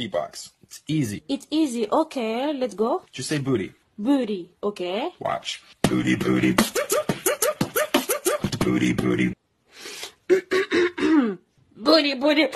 Beatbox. It's easy. It's easy. Okay, let's go. Just say booty. Booty. Okay. Watch. Booty, booty. Booty, booty. Booty, booty.